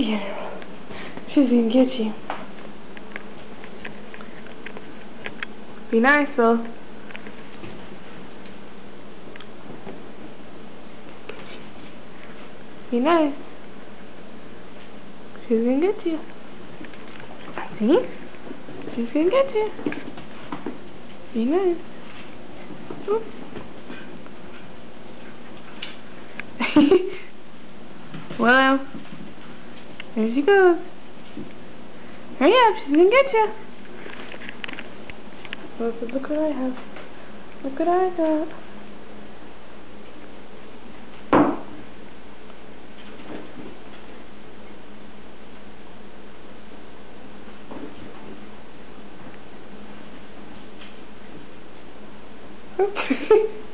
Yeah. She's gonna get you. Be nice, though. Be nice. She's gonna get you. See? She's gonna get you. Be nice. Oops. well, there she goes. Hurry up, she's gonna get you. Look, look what I have. Look what I got. Okay.